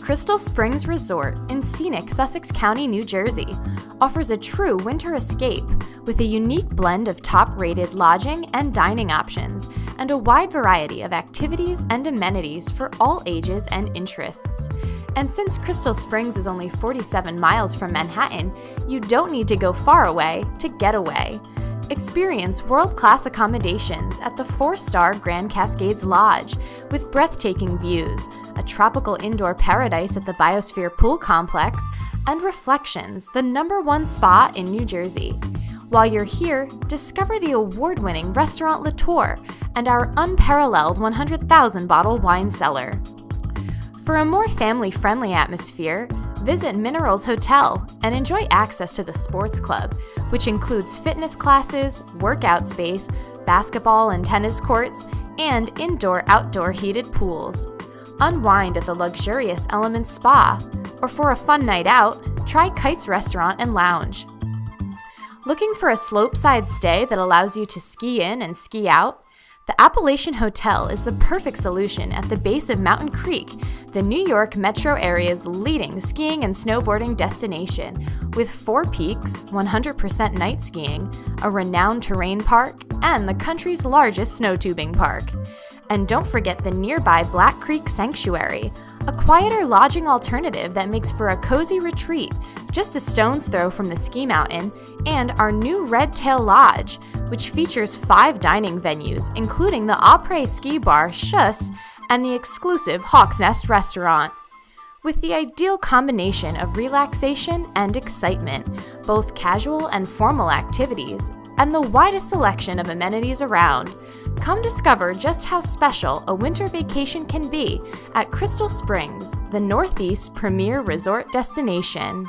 Crystal Springs Resort in scenic Sussex County, New Jersey, offers a true winter escape with a unique blend of top rated lodging and dining options and a wide variety of activities and amenities for all ages and interests. And since Crystal Springs is only 47 miles from Manhattan, you don't need to go far away to get away. Experience world class accommodations at the four star Grand Cascades Lodge with breathtaking views, a tropical indoor paradise at the Biosphere Pool Complex, and Reflections, the number one spa in New Jersey. While you're here, discover the award winning restaurant Latour and our unparalleled 100,000 bottle wine cellar. For a more family friendly atmosphere, visit Minerals Hotel and enjoy access to the Sports Club, which includes fitness classes, workout space, basketball and tennis courts, and indoor outdoor heated pools. Unwind at the luxurious Element Spa, or for a fun night out, try Kites Restaurant and Lounge. Looking for a slopeside stay that allows you to ski in and ski out? The Appalachian Hotel is the perfect solution at the base of Mountain Creek, the New York metro area's leading skiing and snowboarding destination, with four peaks, 100% night skiing, a renowned terrain park, and the country's largest snow tubing park. And don't forget the nearby Black Creek Sanctuary, a quieter lodging alternative that makes for a cozy retreat just a stone's throw from the ski mountain, and our new Red Tail Lodge, which features five dining venues, including the Après Ski Bar Schuss and the exclusive Hawk's Nest restaurant. With the ideal combination of relaxation and excitement, both casual and formal activities, and the widest selection of amenities around, come discover just how special a winter vacation can be at Crystal Springs, the Northeast premier resort destination.